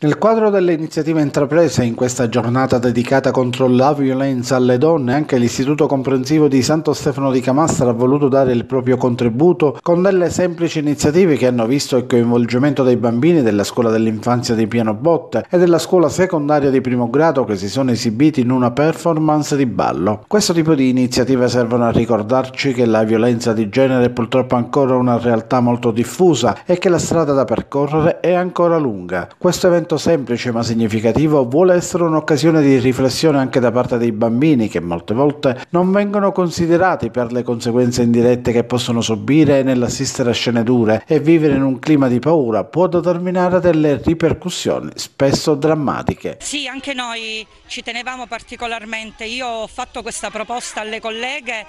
Nel quadro delle iniziative intraprese in questa giornata dedicata contro la violenza alle donne, anche l'Istituto Comprensivo di Santo Stefano di Camastra ha voluto dare il proprio contributo con delle semplici iniziative che hanno visto il coinvolgimento dei bambini della scuola dell'infanzia di Piano Botte e della scuola secondaria di primo grado che si sono esibiti in una performance di ballo. Questo tipo di iniziative servono a ricordarci che la violenza di genere è purtroppo ancora una realtà molto diffusa e che la strada da percorrere è ancora lunga. Questo evento evento semplice ma significativo vuole essere un'occasione di riflessione anche da parte dei bambini che molte volte non vengono considerati per le conseguenze indirette che possono subire nell'assistere a scene dure e vivere in un clima di paura può determinare delle ripercussioni spesso drammatiche. Sì, anche noi ci tenevamo particolarmente. Io ho fatto questa proposta alle colleghe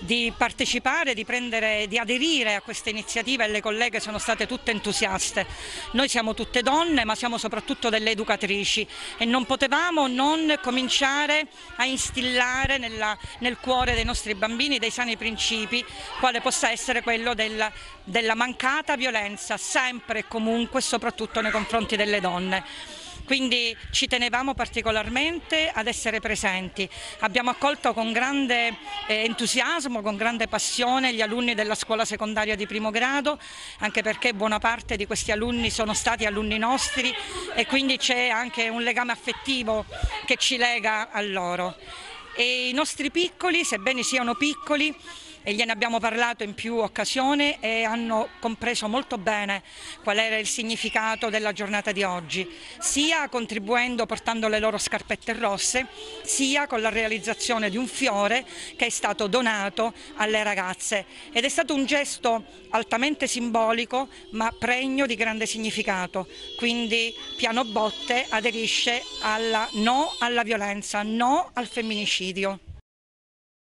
di partecipare, di, prendere, di aderire a questa iniziativa e le colleghe sono state tutte entusiaste. Noi siamo tutte donne ma siamo soprattutto soprattutto delle educatrici. E non potevamo non cominciare a instillare nella, nel cuore dei nostri bambini dei sani principi, quale possa essere quello della, della mancata violenza sempre e comunque soprattutto nei confronti delle donne quindi ci tenevamo particolarmente ad essere presenti. Abbiamo accolto con grande eh, entusiasmo, con grande passione gli alunni della scuola secondaria di primo grado, anche perché buona parte di questi alunni sono stati alunni nostri e quindi c'è anche un legame affettivo che ci lega a loro. E I nostri piccoli, sebbene siano piccoli, e gliene abbiamo parlato in più occasioni e hanno compreso molto bene qual era il significato della giornata di oggi, sia contribuendo portando le loro scarpette rosse, sia con la realizzazione di un fiore che è stato donato alle ragazze ed è stato un gesto altamente simbolico ma pregno di grande significato, quindi Piano Botte aderisce alla no alla violenza, no al femminicidio.